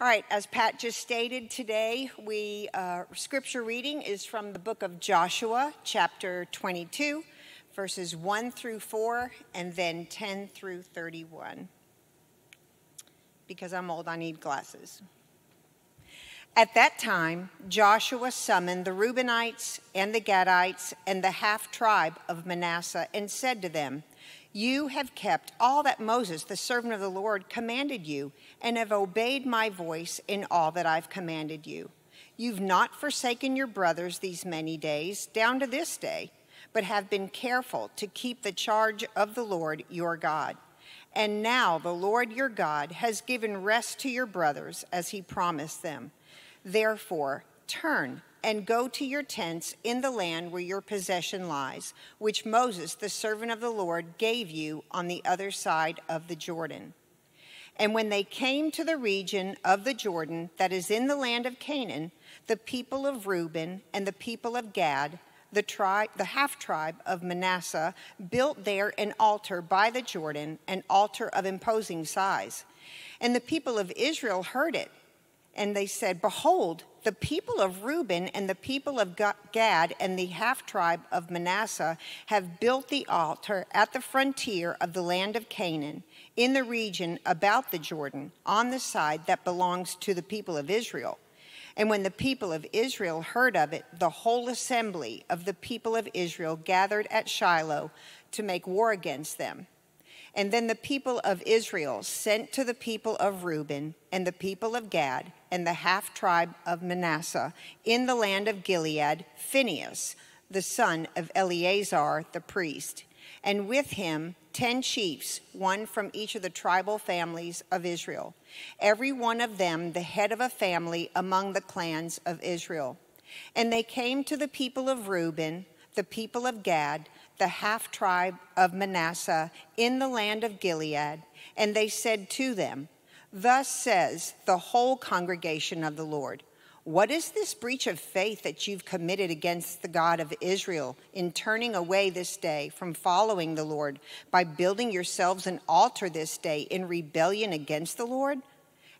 All right, as Pat just stated today, we uh, scripture reading is from the book of Joshua, chapter 22, verses 1 through 4, and then 10 through 31. Because I'm old, I need glasses. At that time, Joshua summoned the Reubenites and the Gadites and the half tribe of Manasseh and said to them, you have kept all that Moses, the servant of the Lord, commanded you, and have obeyed my voice in all that I've commanded you. You've not forsaken your brothers these many days, down to this day, but have been careful to keep the charge of the Lord your God. And now the Lord your God has given rest to your brothers as he promised them. Therefore, turn and go to your tents in the land where your possession lies, which Moses, the servant of the Lord, gave you on the other side of the Jordan. And when they came to the region of the Jordan that is in the land of Canaan, the people of Reuben and the people of Gad, the tribe, the half tribe of Manasseh, built there an altar by the Jordan, an altar of imposing size. And the people of Israel heard it and they said, Behold, the people of Reuben and the people of Gad and the half tribe of Manasseh have built the altar at the frontier of the land of Canaan, in the region about the Jordan, on the side that belongs to the people of Israel. And when the people of Israel heard of it, the whole assembly of the people of Israel gathered at Shiloh to make war against them. And then the people of Israel sent to the people of Reuben and the people of Gad and the half tribe of Manasseh in the land of Gilead Phinehas, the son of Eleazar the priest, and with him ten chiefs, one from each of the tribal families of Israel, every one of them the head of a family among the clans of Israel. And they came to the people of Reuben, the people of Gad, the half tribe of Manasseh in the land of Gilead, and they said to them, Thus says the whole congregation of the Lord. What is this breach of faith that you've committed against the God of Israel in turning away this day from following the Lord by building yourselves an altar this day in rebellion against the Lord?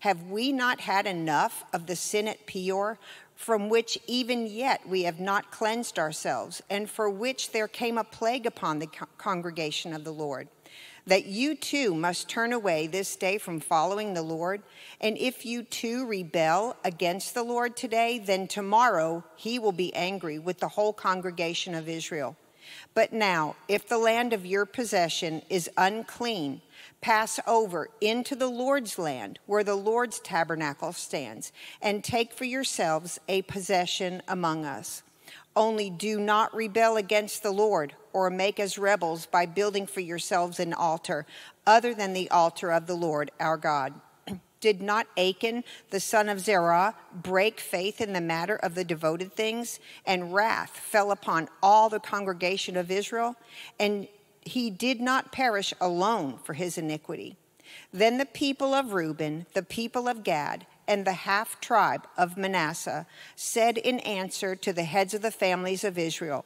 Have we not had enough of the sin at Peor, from which even yet we have not cleansed ourselves, and for which there came a plague upon the congregation of the Lord. That you too must turn away this day from following the Lord. And if you too rebel against the Lord today, then tomorrow he will be angry with the whole congregation of Israel. But now, if the land of your possession is unclean, pass over into the Lord's land where the Lord's tabernacle stands, and take for yourselves a possession among us. Only do not rebel against the Lord or make as rebels by building for yourselves an altar other than the altar of the Lord our God. Did not Achan, the son of Zerah, break faith in the matter of the devoted things? And wrath fell upon all the congregation of Israel? And he did not perish alone for his iniquity. Then the people of Reuben, the people of Gad, and the half tribe of Manasseh said in answer to the heads of the families of Israel,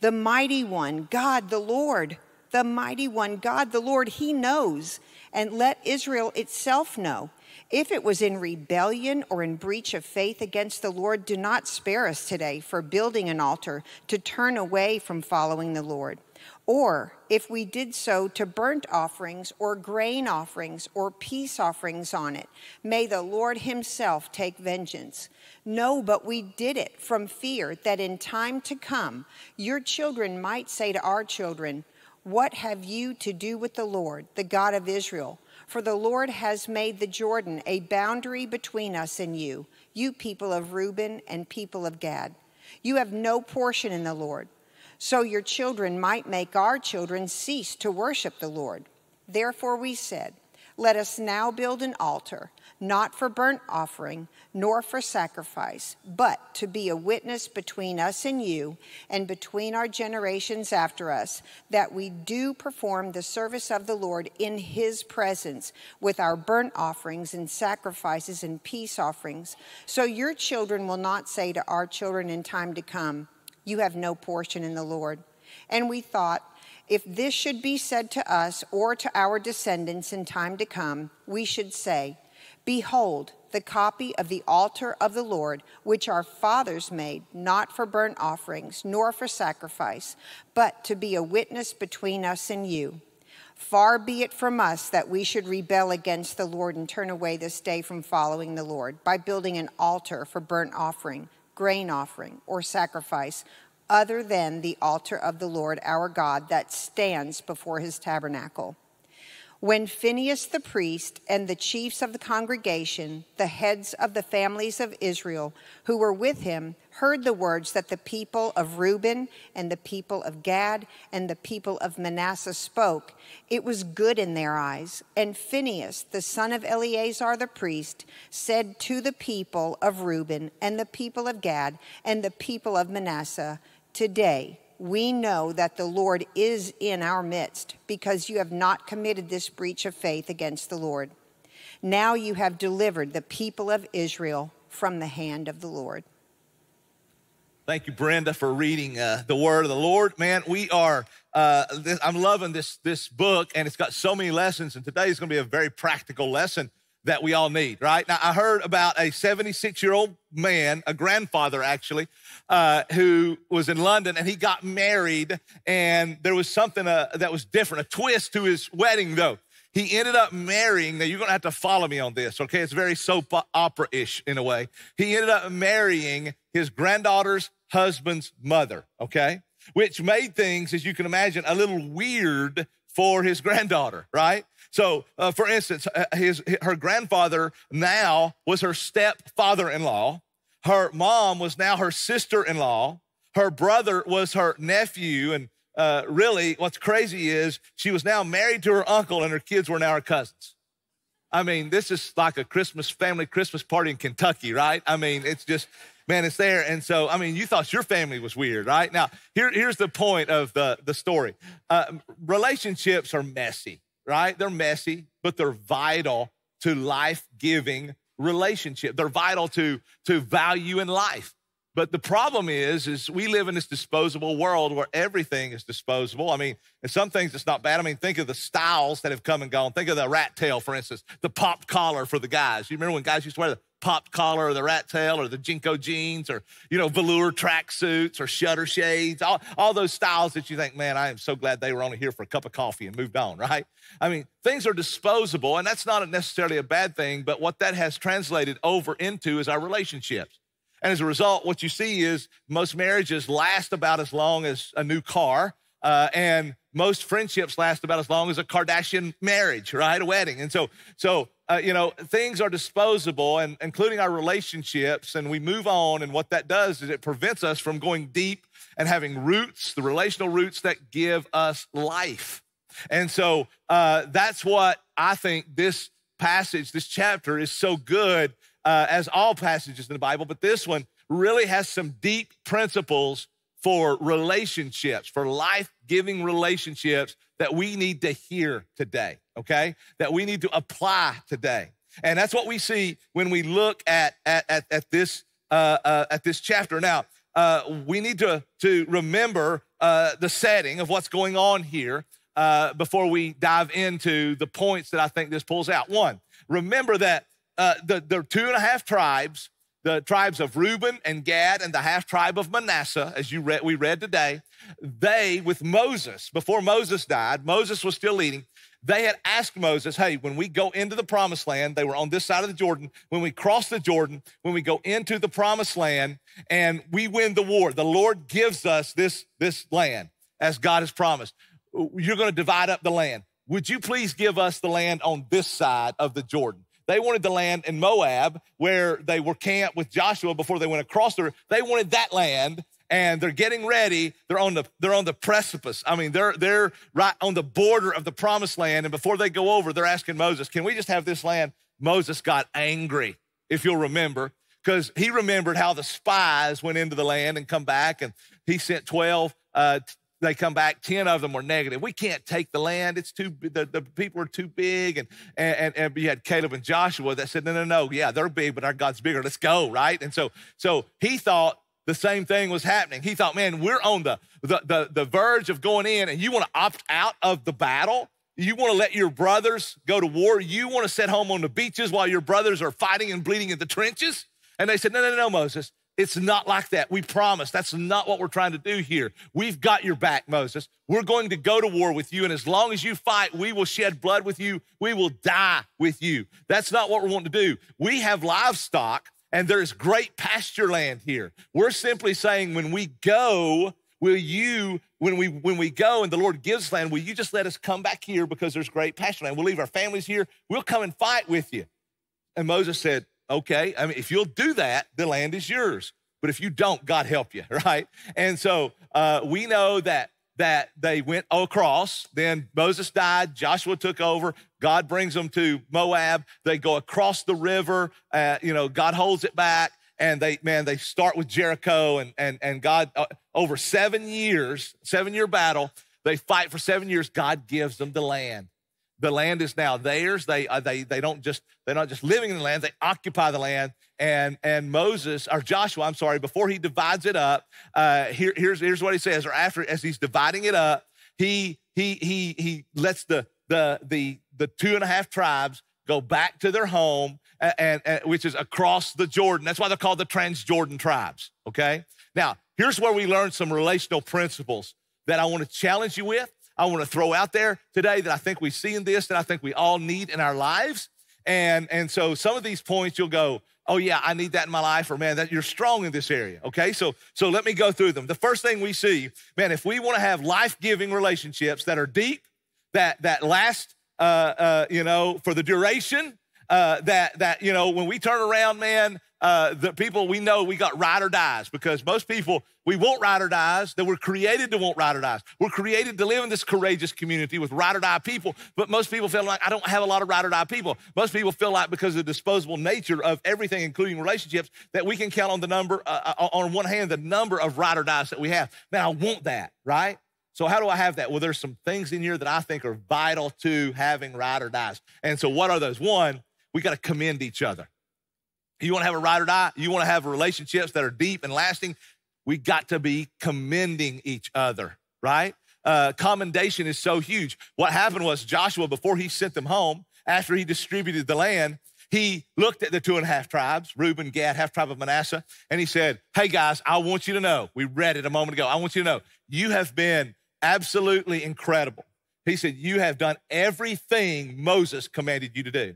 The mighty one, God the Lord, the mighty one, God the Lord, he knows, and let Israel itself know. If it was in rebellion or in breach of faith against the Lord, do not spare us today for building an altar to turn away from following the Lord or if we did so to burnt offerings or grain offerings or peace offerings on it, may the Lord Himself take vengeance. No, but we did it from fear that in time to come your children might say to our children, What have you to do with the Lord, the God of Israel? For the Lord has made the Jordan a boundary between us and you, you people of Reuben and people of Gad. You have no portion in the Lord so your children might make our children cease to worship the Lord. Therefore we said, Let us now build an altar, not for burnt offering, nor for sacrifice, but to be a witness between us and you, and between our generations after us, that we do perform the service of the Lord in his presence with our burnt offerings and sacrifices and peace offerings. So your children will not say to our children in time to come, you have no portion in the Lord. And we thought, if this should be said to us or to our descendants in time to come, we should say, Behold, the copy of the altar of the Lord, which our fathers made, not for burnt offerings, nor for sacrifice, but to be a witness between us and you. Far be it from us that we should rebel against the Lord and turn away this day from following the Lord by building an altar for burnt offering, grain offering, or sacrifice, other than the altar of the Lord our God that stands before his tabernacle. When Phinehas the priest and the chiefs of the congregation, the heads of the families of Israel who were with him, heard the words that the people of Reuben and the people of Gad and the people of Manasseh spoke, it was good in their eyes. And Phinehas, the son of Eleazar the priest, said to the people of Reuben and the people of Gad and the people of Manasseh, Today, we know that the Lord is in our midst because you have not committed this breach of faith against the Lord. Now you have delivered the people of Israel from the hand of the Lord. Thank you, Brenda, for reading uh, the word of the Lord. Man, we are, uh, this, I'm loving this, this book, and it's got so many lessons, and today is going to be a very practical lesson that we all need, right? Now, I heard about a 76 year old man, a grandfather actually, uh, who was in London and he got married, and there was something uh, that was different, a twist to his wedding, though. He ended up marrying, now you're gonna have to follow me on this, okay? It's very soap opera ish in a way. He ended up marrying his granddaughter's husband's mother, okay? Which made things, as you can imagine, a little weird for his granddaughter, right? So, uh, for instance, uh, his, her grandfather now was her stepfather in law. Her mom was now her sister in law. Her brother was her nephew. And uh, really, what's crazy is she was now married to her uncle, and her kids were now her cousins. I mean, this is like a Christmas family Christmas party in Kentucky, right? I mean, it's just, man, it's there. And so, I mean, you thought your family was weird, right? Now, here, here's the point of the, the story uh, relationships are messy right? They're messy, but they're vital to life giving relationship. They're vital to, to value in life. But the problem is, is we live in this disposable world where everything is disposable. I mean, and some things it's not bad. I mean, think of the styles that have come and gone. Think of the rat tail, for instance, the pop collar for the guys. You remember when guys used to wear the pop collar or the rat tail or the JNCO jeans or, you know, velour track suits or shutter shades, all, all those styles that you think, man, I am so glad they were only here for a cup of coffee and moved on, right? I mean, things are disposable, and that's not necessarily a bad thing, but what that has translated over into is our relationships. And as a result, what you see is most marriages last about as long as a new car, uh, and most friendships last about as long as a Kardashian marriage, right? A wedding. And so, so uh, you know, things are disposable, and including our relationships, and we move on. And what that does is it prevents us from going deep and having roots, the relational roots that give us life. And so uh, that's what I think this passage, this chapter is so good, uh, as all passages in the Bible, but this one really has some deep principles for relationships, for life giving relationships that we need to hear today, okay? That we need to apply today. And that's what we see when we look at, at, at, at this, uh, uh, at this chapter. Now, uh, we need to, to remember uh, the setting of what's going on here uh, before we dive into the points that I think this pulls out. One, remember that uh, the, the two and a half tribes the tribes of Reuben and Gad and the half tribe of Manasseh, as you read, we read today, they, with Moses, before Moses died, Moses was still leading, they had asked Moses, hey, when we go into the promised land, they were on this side of the Jordan, when we cross the Jordan, when we go into the promised land and we win the war, the Lord gives us this, this land as God has promised. You're going to divide up the land. Would you please give us the land on this side of the Jordan? They wanted the land in Moab where they were camped with Joshua before they went across there. They wanted that land and they're getting ready. They're on the they're on the precipice. I mean, they're they're right on the border of the promised land. And before they go over, they're asking Moses, "Can we just have this land?" Moses got angry, if you'll remember, because he remembered how the spies went into the land and come back, and he sent twelve uh, they come back 10 of them were negative. We can't take the land. It's too the, the people are too big. And, and and you had caleb and joshua that said no no no. Yeah they're big but our god's bigger. Let's go right? And so so he thought the same thing was happening. He thought man we're on the the the, the verge of going in and you want to opt out of the battle? You want to let your brothers go to war? You want to sit home on the beaches while your brothers are fighting and bleeding in the trenches? And they said, No, no, no, Moses. It's not like that. We promise. That's not what we're trying to do here. We've got your back, Moses. We're going to go to war with you. And as long as you fight, we will shed blood with you. We will die with you. That's not what we're wanting to do. We have livestock and there's great pasture land here. We're simply saying when we go, will you, when we when we go and the Lord gives land, will you just let us come back here because there's great pasture land? We'll leave our families here. We'll come and fight with you. And Moses said, Okay, I mean, if you'll do that, the land is yours. But if you don't, God help you, right? And so uh, we know that that they went across. Then Moses died. Joshua took over. God brings them to Moab. They go across the river. Uh, you know, God holds it back, and they man they start with Jericho, and and and God uh, over seven years, seven year battle. They fight for seven years. God gives them the land the land is now theirs. They, uh, they, they don't just, they're not just living in the land, they occupy the land. And, and Moses, or Joshua, I'm sorry, before he divides it up, uh, here, here's, here's what he says, or after, as he's dividing it up, he, he, he, he lets the, the, the, the two and a half tribes go back to their home, and, and, and which is across the Jordan. That's why they're called the Transjordan tribes, okay? Now, here's where we learn some relational principles that I want to challenge you with I want to throw out there today that I think we see in this that I think we all need in our lives. And, and so some of these points you'll go, oh yeah, I need that in my life, or man, that you're strong in this area. Okay, so so let me go through them. The first thing we see, man, if we want to have life-giving relationships that are deep, that that last, uh, uh, you know, for the duration, uh, that that you know, when we turn around, man, uh, the people we know we got ride or dies because most people we want ride or dies that we're created to want ride or dies we're created to live in this courageous community with ride or die people but most people feel like i don't have a lot of ride or die people most people feel like because of the disposable nature of everything including relationships that we can count on the number uh, uh on one hand the number of ride or dies that we have now i want that right so how do I have that? Well, there's some things in here that I think are vital to having ride or dies. And so what are those? One, we got to commend each other. You want to have a ride or die? You want to have relationships that are deep and lasting? We got to be commending each other, right? Uh, commendation is so huge. What happened was Joshua, before he sent them home, after he distributed the land, he looked at the two and a half tribes, Reuben, Gad, half tribe of Manasseh, and he said, Hey guys, I want you to know, we read it a moment ago. I want you to know, you have been absolutely incredible. He said, You have done everything Moses commanded you to do.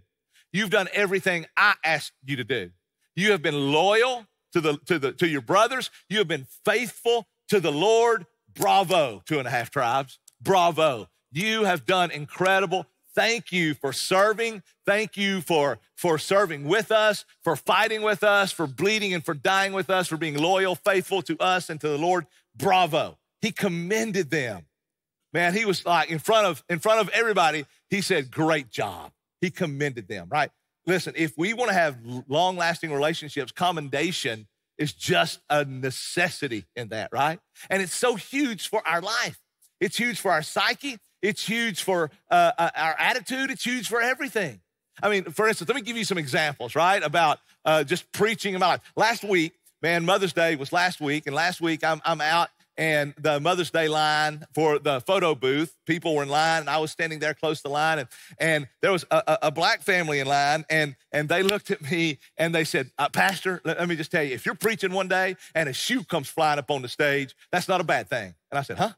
You've done everything I asked you to do. You have been loyal to, the, to, the, to your brothers. You have been faithful to the Lord. Bravo, two and a half tribes. Bravo. You have done incredible. Thank you for serving. Thank you for, for serving with us, for fighting with us, for bleeding and for dying with us, for being loyal, faithful to us and to the Lord. Bravo. He commended them. Man, he was like in front of in front of everybody, he said, Great job. He commended them, right? Listen, if we want to have long lasting relationships, commendation is just a necessity in that, right? And it's so huge for our life. It's huge for our psyche. It's huge for uh, uh, our attitude. It's huge for everything. I mean, for instance, let me give you some examples, right? About uh, just preaching in my life. Last week, man, Mother's Day was last week, and last week I'm, I'm out and the Mother's Day line for the photo booth. People were in line, and I was standing there close to the line, and, and there was a, a black family in line, and, and they looked at me and they said, uh, Pastor, let, let me just tell you, if you're preaching one day and a shoe comes flying up on the stage, that's not a bad thing. And I said, Huh?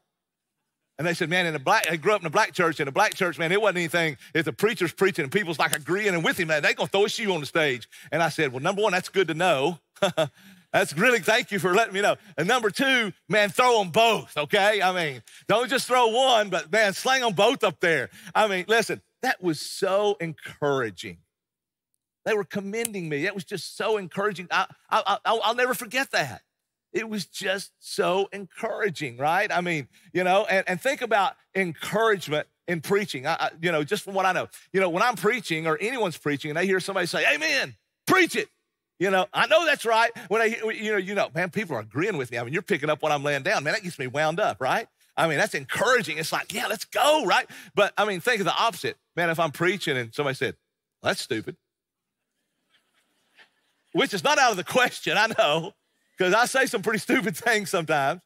And they said, man, in a black, I grew up in a black church. In a black church, man, it wasn't anything. If the preacher's preaching and people's like agreeing and with him, man, they gonna throw a shoe on the stage. And I said, well, number one, that's good to know. That's really thank you for letting me know. And number two, man, throw them both, okay? I mean, don't just throw one, but man, sling them both up there. I mean, listen, that was so encouraging. They were commending me. It was just so encouraging. I, I, I, I'll never forget that. It was just so encouraging, right? I mean, you know, and, and think about encouragement in preaching. I, I, you know, just from what I know, you know, when I'm preaching or anyone's preaching and they hear somebody say, Amen, preach it. You know, I know that's right. When I, you know, you know, man, people are agreeing with me. I mean, you're picking up what I'm laying down, man. That gets me wound up, right? I mean, that's encouraging. It's like, yeah, let's go, right? But I mean, think of the opposite, man. If I'm preaching and somebody said, well, "That's stupid," which is not out of the question, I know, because I say some pretty stupid things sometimes.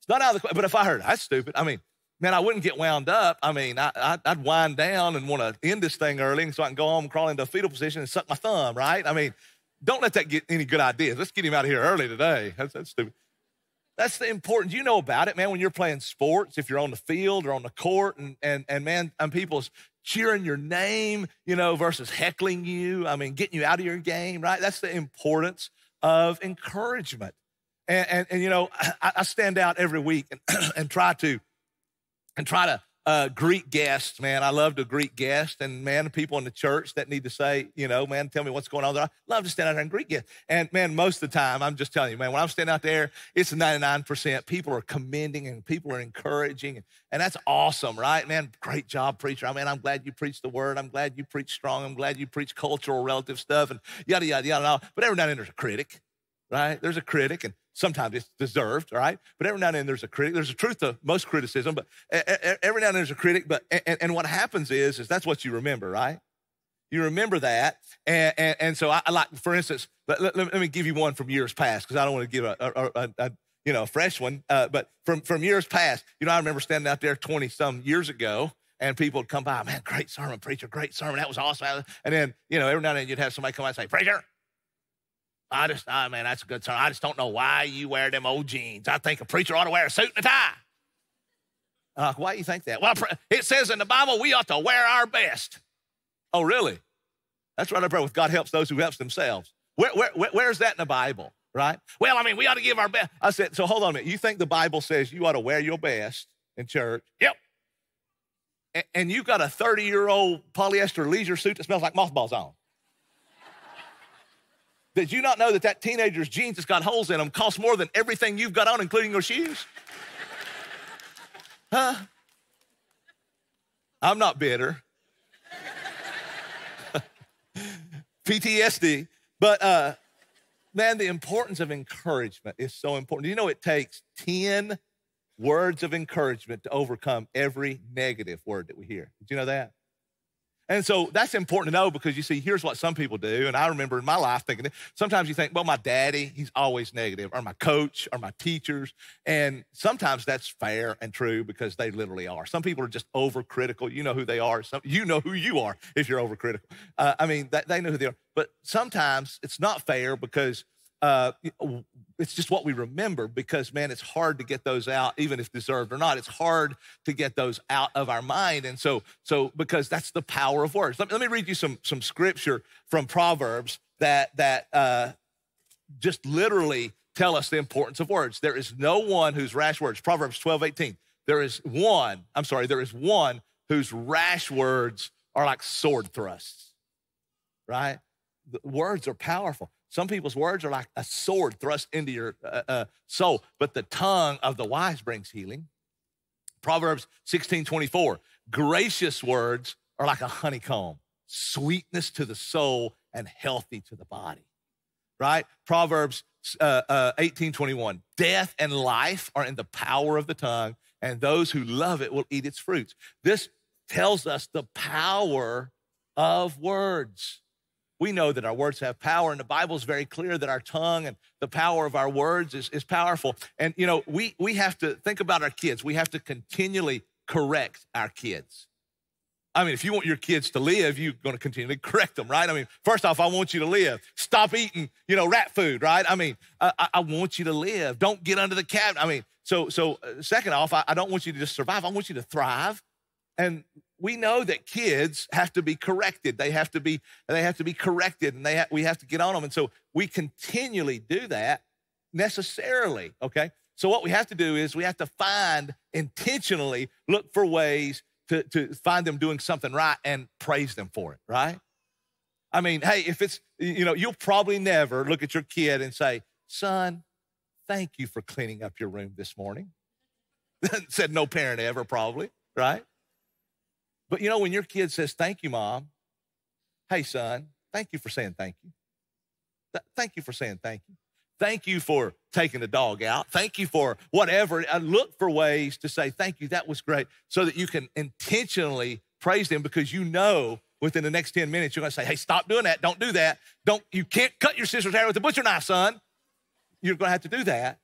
It's not out of the question. But if I heard that's stupid, I mean, man, I wouldn't get wound up. I mean, I, would wind down and want to end this thing early so I can go home and crawl into a fetal position and suck my thumb, right? I mean, don't let that get any good ideas. Let's get him out of here early today. That's, that's stupid. That's the importance. You know about it, man. When you're playing sports, if you're on the field or on the court, and and and man, and people's cheering your name, you know, versus heckling you. I mean, getting you out of your game, right? That's the importance of encouragement. And and, and you know, I, I stand out every week and, and try to and try to uh, Greek guests, man. I love to Greek guests and man, people in the church that need to say, you know, man, tell me what's going on there. I love to stand out there and Greek guests. And man, most of the time, I'm just telling you, man, when I'm standing out there, it's 99%. People are commending and people are encouraging. And that's awesome, right? Man, great job, preacher. I mean, I'm glad you preach the word. I'm glad you preach strong. I'm glad you preach cultural relative stuff and yada, yada. yada. But every now and then there's a critic, right? There's a critic. And Sometimes it's deserved, right? But every now and then there's a critic. There's a truth to most criticism, but every now and then there's a critic. But and, and what happens is, is that's what you remember, right? You remember that, and, and, and so I, I, like, for instance, let, let, let, me give you one from years past because I don't want to give a, a, a, a you know a fresh one. Uh, but from from years past, you know, I remember standing out there twenty some years ago, and people would come by, man, great sermon, preacher, great sermon, that was awesome. And then you know, every now and then you'd have somebody come out and say, preacher, I just, I man, that's a good song. I just don't know why you wear them old jeans. I think a preacher ought to wear a suit and a tie. Uh, why do you think that? Well, it says in the Bible we ought to wear our best. Oh, really? That's right up there with God helps those who helps themselves. Where, where, where, where's that in the Bible, right? Well, I mean, we ought to give our best. I said, so hold on a minute. You think the Bible says you ought to wear your best in church? Yep. And, and you've got a 30 year old polyester leisure suit that smells like mothballs on. Did you not know that that teenager's jeans that's got holes in them cost more than everything you've got on, including your shoes? Huh? I'm not bitter. PTSD. But uh, man, the importance of encouragement is so important. Do you know, it takes 10 words of encouragement to overcome every negative word that we hear. Did you know that? And so that's important to know because you see, here's what some people do. And I remember in my life thinking, sometimes you think, well, my daddy, he's always negative, or my coach, or my teachers. And sometimes that's fair and true because they literally are. Some people are just overcritical. You know who they are. Some, you know who you are if you're overcritical. Uh, I mean, they know who they are. But sometimes it's not fair because uh, it's just what we remember because man it's hard to get those out even if deserved or not. It's hard to get those out of our mind. And so so because that's the power of words. Let me, let me read you some some scripture from proverbs that that uh, just literally tell us the importance of words. There is no one whose rash words proverbs 12 18 there is one i'm sorry there is one whose rash words are like sword thrusts right? The words are powerful some people's words are like a sword thrust into your uh, uh, soul, but the tongue of the wise brings healing. Proverbs 16 24, gracious words are like a honeycomb, sweetness to the soul and healthy to the body. Right? Proverbs uh, uh, 18 21, death and life are in the power of the tongue, and those who love it will eat its fruits. This tells us the power of words we know that our words have power, and the Bible is very clear that our tongue and the power of our words is, is powerful. And, you know, we, we have to think about our kids. We have to continually correct our kids. I mean, if you want your kids to live, you're going to continually correct them, right? I mean, first off, I want you to live. Stop eating, you know, rat food, right? I mean, I, I want you to live. Don't get under the cabinet. I mean, so so uh, second off, I, I don't want you to just survive. I want you to thrive. And we know that kids have to be corrected. They have to be they have to be corrected, and they ha- we have to get on them. And so we continually do that necessarily. Okay. So what we have to do is we have to find intentionally look for ways to, to find them doing something right and praise them for it, right? I mean, hey, if it's, you know, you'll probably never look at your kid and say, son, thank you for cleaning up your room this morning. Said no parent ever, probably, right? But you know, when your kid says, Thank you, mom, hey, son, thank you for saying thank you. Th- thank you for saying thank you. Thank you for taking the dog out. Thank you for whatever. I look for ways to say thank you. That was great. So that you can intentionally praise them because you know within the next 10 minutes you're going to say, hey, stop doing that. Don't do that. Don't you can't cut your sister's hair with a butcher knife, son. You're going to have to do that.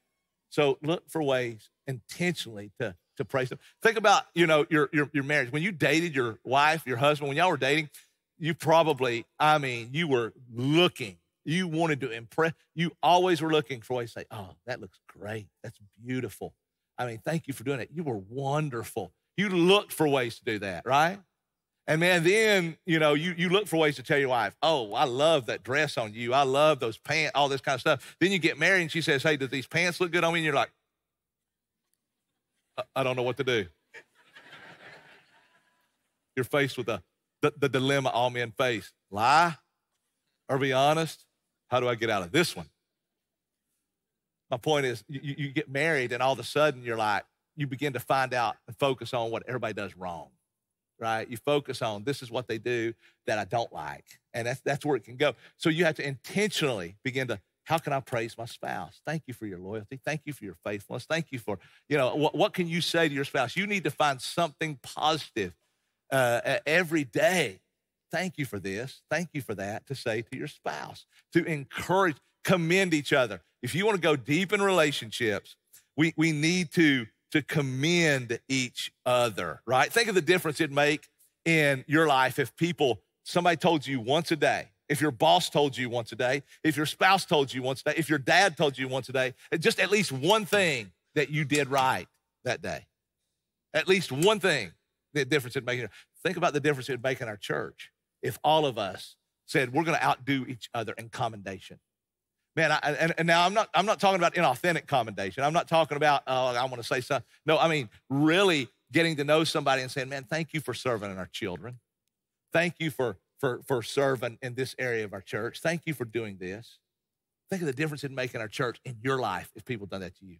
So look for ways intentionally to to praise Him. Think about, you know, your, your, your marriage. When you dated your wife, your husband, when y'all were dating, you probably, I mean, you were looking. You wanted to impress. You always were looking for ways to say, oh, that looks great. That's beautiful. I mean, thank you for doing it. You were wonderful. You looked for ways to do that, right? And man, then, you know, you, you look for ways to tell your wife, oh, I love that dress on you. I love those pants, all this kind of stuff. Then you get married and she says, hey, does these pants look good on me? And you're like, I don't know what to do. You're faced with the, the, the dilemma all men face lie or be honest. How do I get out of this one? My point is, you, you get married and all of a sudden you're like, you begin to find out and focus on what everybody does wrong right? You focus on this is what they do that I don't like. And that's, that's where it can go. So you have to intentionally begin to, how can I praise my spouse? Thank you for your loyalty. Thank you for your faithfulness. Thank you for, you know, what, what can you say to your spouse? You need to find something positive uh, every day. Thank you for this. Thank you for that to say to your spouse, to encourage, commend each other. If you want to go deep in relationships, we, we need to to commend each other, right? Think of the difference it'd make in your life if people, somebody told you once a day, if your boss told you once a day, if your spouse told you once a day, if your dad told you once a day, just at least one thing that you did right that day. At least one thing, the difference it'd make. Think about the difference it'd make in our church if all of us said we're going to outdo each other in commendation man, I, and, and, now I'm not, I'm not talking about inauthentic commendation. I'm not talking about, oh, I want to say something. No, I mean, really getting to know somebody and saying, man, thank you for serving in our children. Thank you for, for, for serving in this area of our church. Thank you for doing this. Think of the difference in making our church in your life if people done that to you.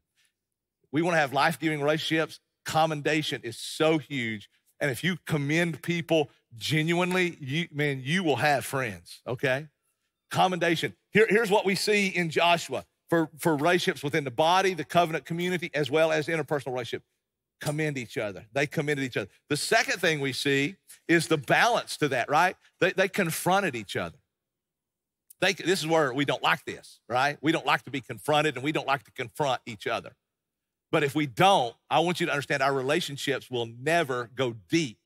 We want to have life giving relationships. Commendation is so huge. And if you commend people genuinely, you, man, you will have friends, okay? Commendation. Here, here's what we see in Joshua for, for relationships within the body, the covenant community, as well as interpersonal relationship. Commend each other. They commended each other. The second thing we see is the balance to that, right? They, they confronted each other. They, this is where we don't like this, right? We don't like to be confronted and we don't like to confront each other. But if we don't, I want you to understand our relationships will never go deep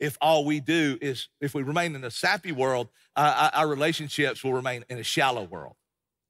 if all we do is, if we remain in a sappy world, uh, our relationships will remain in a shallow world,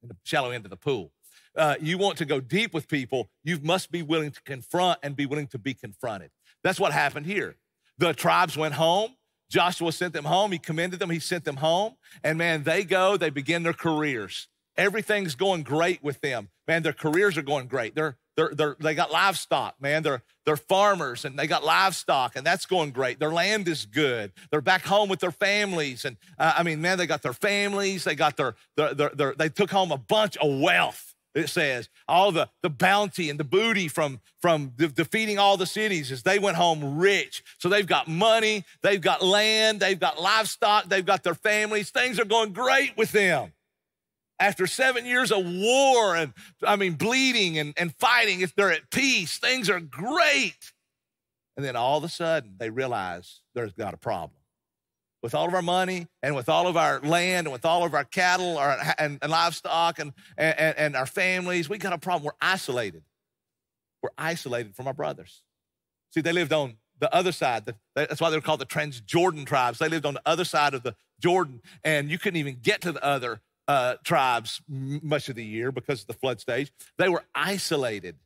in the shallow end of the pool. Uh, you want to go deep with people, you must be willing to confront and be willing to be confronted. That's what happened here. The tribes went home. Joshua sent them home. He commended them. He sent them home. And man, they go, they begin their careers. Everything's going great with them. Man, their careers are going great. They're they're, they're, they got livestock, man. They're, they're farmers and they got livestock, and that's going great. Their land is good. They're back home with their families. And uh, I mean, man, they got their families. They got their, their, their, their, they took home a bunch of wealth. It says all the, the bounty and the booty from, from de- defeating all the cities as they went home rich. So they've got money, they've got land, they've got livestock, they've got their families. Things are going great with them after seven years of war and I mean bleeding and, and fighting, if they're at peace, things are great. And then all of a sudden they realize there's got a problem. With all of our money and with all of our land and with all of our cattle or, and, and livestock and, and, and our families, we got a problem. We're isolated. We're isolated from our brothers. See, they lived on the other side. That's why they're called the Transjordan tribes. They lived on the other side of the Jordan, and you couldn't even get to the other uh, tribes much of the year because of the flood stage. They were isolated.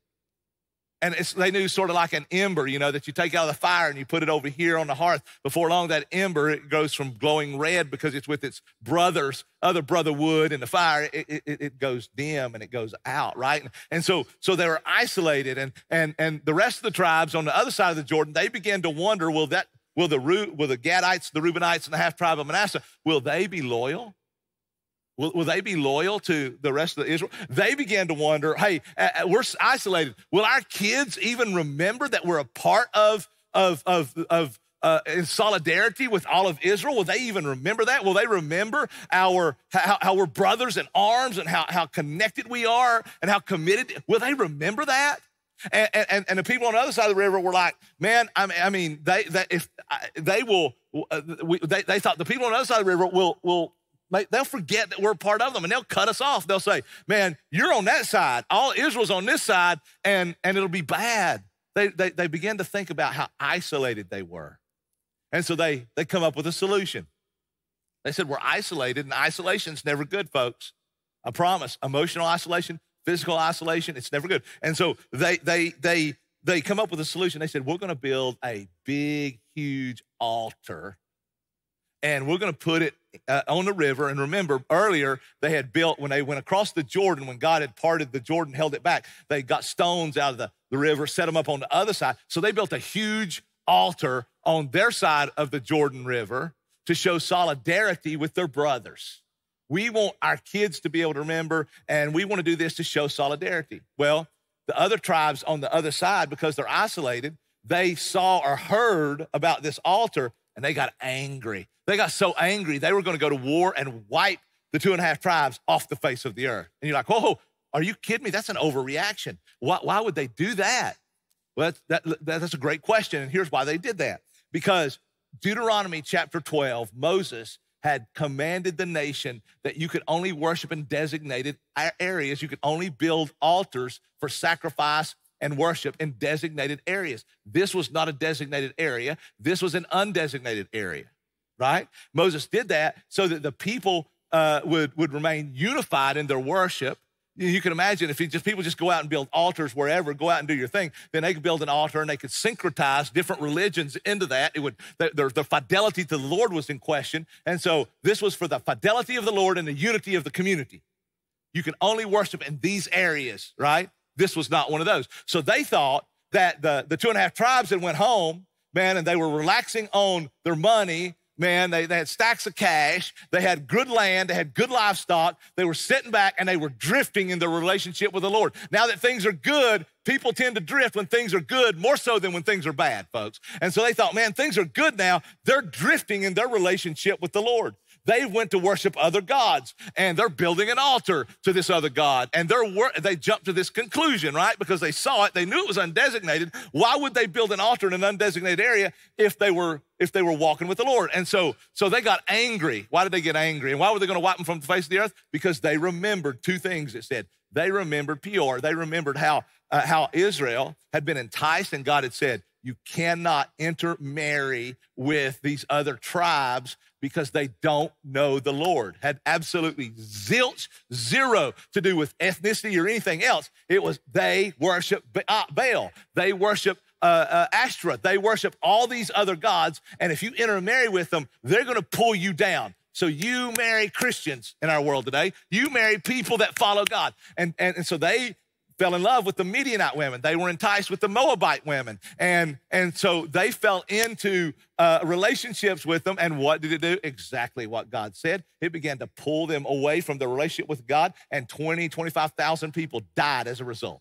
And they knew sort of like an ember, you know, that you take out of the fire and you put it over here on the hearth. Before long, that ember it goes from glowing red because it's with its brothers, other brother wood in the fire. It, it, it goes dim and it goes out, right? And so, so they were isolated, and and and the rest of the tribes on the other side of the Jordan, they began to wonder: Will that will the will the Gadites, the Reubenites, and the half tribe of Manasseh will they be loyal? Will, will, they be loyal to the rest of Israel? They began to wonder, hey, we're isolated. Will our kids even remember that we're a part of, of, of, of uh, in solidarity with all of Israel? Will they even remember that? Will they remember our how, how we're brothers in arms and how, how connected we are and how committed? Will they remember that? And, and, and the people on the other side of the river were like, man, I mean, I mean they, they, if, they will, uh, we, they, they thought the people on the other side of the river will, will They'll forget that we're part of them and they'll cut us off. They'll say, man, you're on that side. All Israel's on this side and, and it'll be bad. they, they, they began to think about how isolated they were. And so they, they come up with a solution. They said, We're isolated, and isolation's never good, folks. I promise. Emotional isolation, physical isolation, it's never good. And so they they they they come up with a solution. They said, We're gonna build a big, huge altar, and we're gonna put it uh, on the river. And remember, earlier they had built, when they went across the Jordan, when God had parted the Jordan, held it back, they got stones out of the, the river, set them up on the other side. So they built a huge altar on their side of the Jordan River to show solidarity with their brothers. We want our kids to be able to remember, and we want to do this to show solidarity. Well, the other tribes on the other side, because they're isolated, they saw or heard about this altar and they got angry. They got so angry, they were going to go to war and wipe the two and a half tribes off the face of the earth. And you're like, whoa, are you kidding me? That's an overreaction. Why, why would they do that? Well, that, that, that's a great question. And here's why they did that. Because Deuteronomy chapter 12, Moses had commanded the nation that you could only worship in designated areas. You could only build altars for sacrifice and worship in designated areas. This was not a designated area, this was an undesignated area, right? Moses did that so that the people uh, would, would remain unified in their worship. You can imagine if just people just go out and build altars wherever, go out and do your thing, then they could build an altar and they could syncretize different religions into that. It would their, their fidelity to the Lord was in question, and so this was for the fidelity of the Lord and the unity of the community. You can only worship in these areas, right? This was not one of those. So they thought that the, the two and a half tribes that went home, man, and they were relaxing on their money. Man, they, they had stacks of cash. They had good land. They had good livestock. They were sitting back and they were drifting in their relationship with the Lord. Now that things are good, people tend to drift when things are good more so than when things are bad, folks. And so they thought, man, things are good now. They're drifting in their relationship with the Lord. They went to worship other gods and they're building an altar to this other God. And they're they jumped to this conclusion, right? Because they saw it, they knew it was undesignated. Why would they build an altar in an undesignated area if they were if they were walking with the Lord? And so so they got angry. Why did they get angry? And why were they going to wipe them from the face of the earth? Because they remembered two things. It said they remembered Peor. They remembered how uh, how Israel had been enticed, and God had said, you cannot intermarry with these other tribes because they don't know the Lord. Had absolutely zilch, zero to do with ethnicity or anything else. It was they worship uh, Baal, they worship uh, uh, they worship all these other gods. And if you intermarry with them, they're going to pull you down. So you marry Christians in our world today. You marry people that follow God. And, and, and so they fell in love with the Midianite women. They were enticed with the Moabite women. And, and so they fell into uh, relationships with them. And what did it do? Exactly what God said. It began to pull them away from the relationship with God, and 20, 25,000 people died as a result.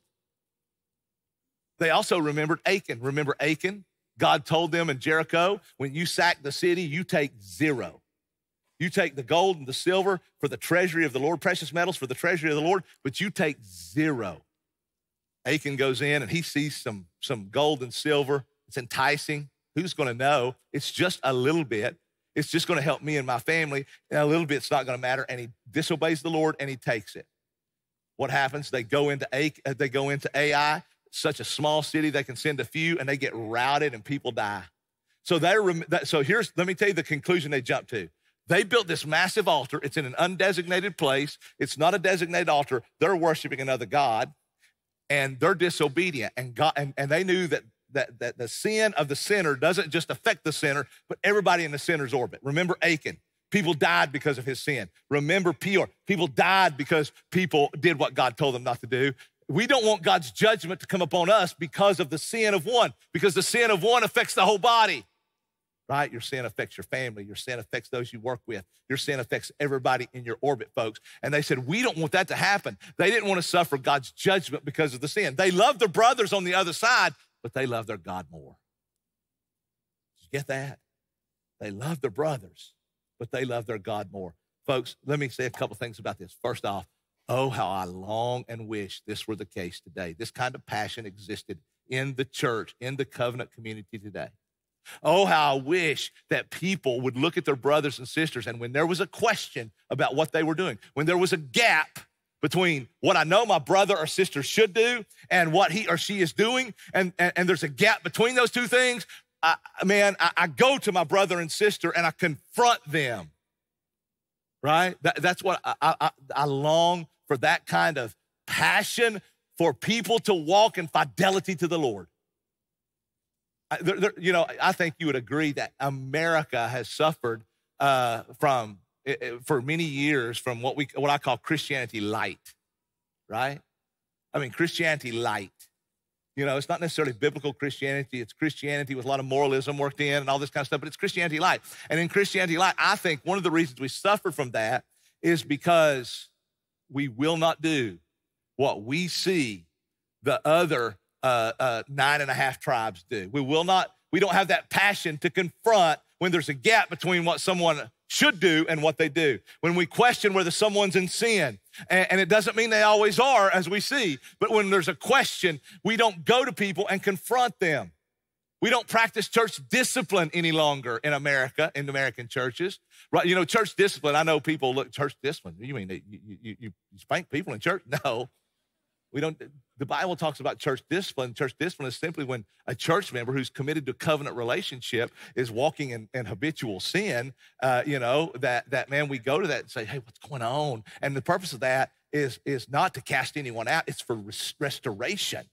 They also remembered Achan. Remember Achan? God told them in Jericho, when you sack the city, you take zero. You take the gold and the silver for the treasury of the Lord, precious metals for the treasury of the Lord, but you take zero. Achan goes in and he sees some, some gold and silver. It's enticing. Who's going to know? It's just a little bit. It's just going to help me and my family. And a little bit's not going to matter. And he disobeys the Lord and he takes it. What happens? They go into A, uh, they go into Ai, such a small city. They can send a few and they get routed and people die. So they so here's let me tell you the conclusion they jump to. They built this massive altar. It's in an undesignated place. It's not a designated altar. They're worshiping another god and they're disobedient and God and, and they knew that that, that the sin of the sinner doesn't just affect the sinner, but everybody in the sinner's orbit. Remember Achan. People died because of his sin. Remember Peor. People died because people did what God told them not to do. We don't want God's judgment to come upon us because of the sin of one, because the sin of one affects the whole body right? Your sin affects your family. Your sin affects those you work with. Your sin affects everybody in your orbit, folks. And they said, We don't want that to happen. They didn't want to suffer God's judgment because of the sin. They loved their brothers on the other side, but they loved their God more. Did you get that? They loved their brothers, but they loved their God more. Folks, let me say a couple things about this. First off, oh, how I long and wish this were the case today. This kind of passion existed in the church, in the covenant community today. Oh, how I wish that people would look at their brothers and sisters, and when there was a question about what they were doing, when there was a gap between what I know my brother or sister should do and what he or she is doing, and, and, and there's a gap between those two things, I, man, I, I, go to my brother and sister and I confront them. Right? That, that's what I, I, I long for that kind of passion for people to walk in fidelity to the Lord. There, there, you know, I think you would agree that America has suffered uh, from for many years from what we what I call Christianity light, right? I mean Christianity light. You know, it's not necessarily biblical Christianity. It's Christianity with a lot of moralism worked in and all this kind of stuff, but it's Christianity light. And in Christianity light, I think one of the reasons we suffer from that is because we will not do what we see the other uh, uh, nine and a half tribes do. We will not, we don't have that passion to confront when there's a gap between what someone should do and what they do. When we question whether someone's in sin, and, and, it doesn't mean they always are, as we see, but when there's a question, we don't go to people and confront them. We don't practice church discipline any longer in America, in American churches. Right? You know, church discipline, I know people look, church discipline, you mean you, you, you, you spank people in church? No. We don't, the Bible talks about church discipline. Church discipline is simply when a church member who's committed to covenant relationship is walking in, in habitual sin, uh, you know, that, that man, we go to that and say, hey, what's going on? And the purpose of that is, is not to cast anyone out, it's for res- restoration.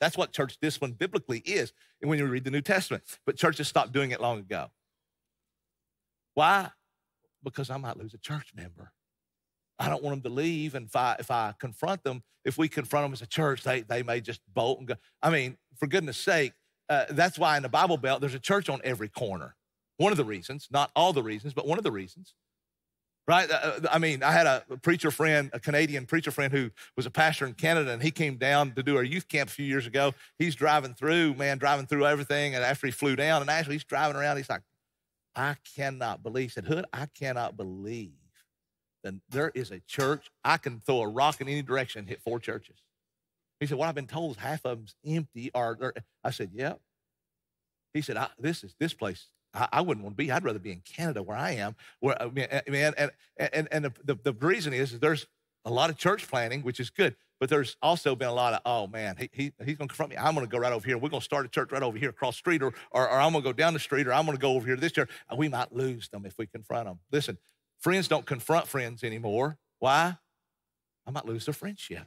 That's what church discipline biblically is And when you read the New Testament. But churches stopped doing it long ago. Why? Because I might lose a church member. I don't want them to leave. And if I if I confront them, if we confront them as a church, they they may just bolt and go. I mean, for goodness sake, uh, that's why in the Bible Belt there's a church on every corner. One of the reasons, not all the reasons, but one of the reasons. Right? Uh, uh, I mean, I had a preacher friend, a Canadian preacher friend who was a pastor in Canada, and he came down to do our youth camp a few years ago. He's driving through, man, driving through everything. And after he flew down, and actually he's driving around, he's like, I cannot believe, he said, Hood, I cannot believe then there is a church. I can throw a rock in any direction and hit four churches. He said, What I've been told is half of them's empty. Or, I said, Yeah. He said, This is this place. I, I, wouldn't want to be. I'd rather be in Canada where I am. Where I mean, and and and, and the, the, the reason is, is there's a lot of church planning, which is good. But there's also been a lot of, oh man, he, he, he's to confront me. I'm to go right over here. We're to start a church right over here across the street, or, or, or I'm to go down the street, or I'm to go over here to this church. We might lose them if we confront them. Listen, Friends don't confront friends anymore. Why? I might lose their friendship.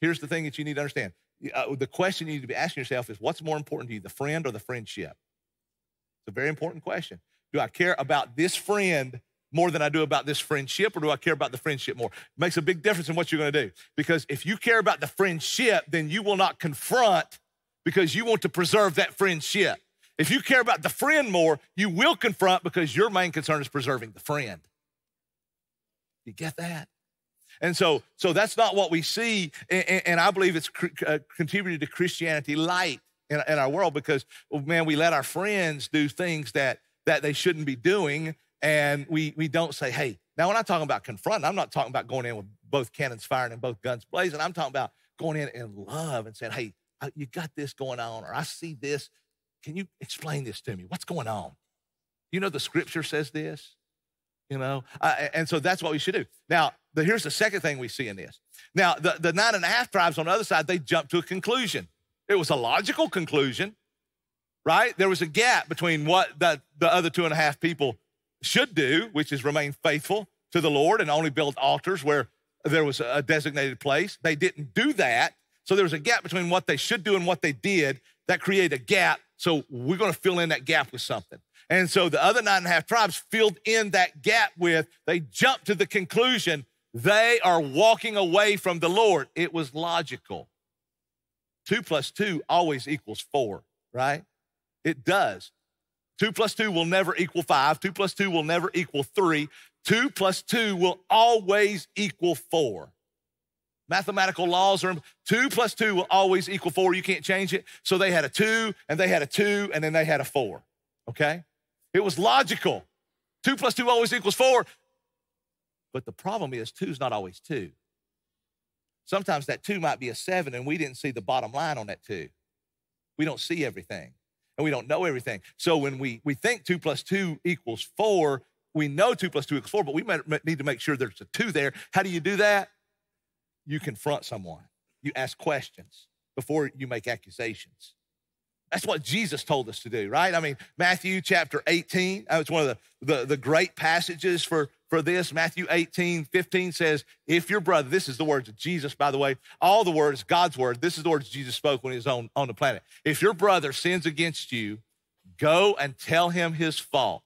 Here's the thing that you need to understand. Uh, the question you need to be asking yourself is what's more important to you, the friend or the friendship? It's a very important question. Do I care about this friend more than I do about this friendship, or do I care about the friendship more? It makes a big difference in what you're going to do. Because if you care about the friendship, then you will not confront because you want to preserve that friendship. If you care about the friend more, you will confront because your main concern is preserving the friend. You get that? And so, so that's not what we see. And, and I believe it's uh, contributed to Christianity light in, in, our world because, well, man, we let our friends do things that, that they shouldn't be doing. And we, we don't say, hey, now when I'm talking about confronting, I'm not talking about going in with both cannons firing and both guns blazing. I'm talking about going in in love and saying, hey, you got this going on, or I see this can you explain this to me? What's going on? You know, the scripture says this, you know, uh, and so that's what we should do. Now, the, here's the second thing we see in this. Now, the, the nine and a half tribes on the other side, they jumped to a conclusion. It was a logical conclusion, right? There was a gap between what the, the other two and a half people should do, which is remain faithful to the Lord and only build altars where there was a designated place. They didn't do that. So there was a gap between what they should do and what they did that created a gap so we're going to fill in that gap with something. And so the other nine and a half tribes filled in that gap with, they jumped to the conclusion they are walking away from the Lord. It was logical. Two plus two always equals four, right? It does. Two plus two will never equal five. Two plus two will never equal three. Two plus two will always equal four. Mathematical laws are two plus two will always equal four. You can't change it. So they had a two and they had a two and then they had a four. Okay? It was logical. Two plus two always equals four. But the problem is, two is not always two. Sometimes that two might be a seven and we didn't see the bottom line on that two. We don't see everything and we don't know everything. So when we, we think two plus two equals four, we know two plus two equals four, but we need to make sure there's a two there. How do you do that? You confront someone, you ask questions before you make accusations. That's what Jesus told us to do, right? I mean, Matthew chapter 18, uh, it's one of the, the, the great passages for, for this. Matthew 18, 15 says, If your brother, this is the words of Jesus, by the way, all the words, God's word, this is the words Jesus spoke when he was on, on the planet. If your brother sins against you, go and tell him his fault.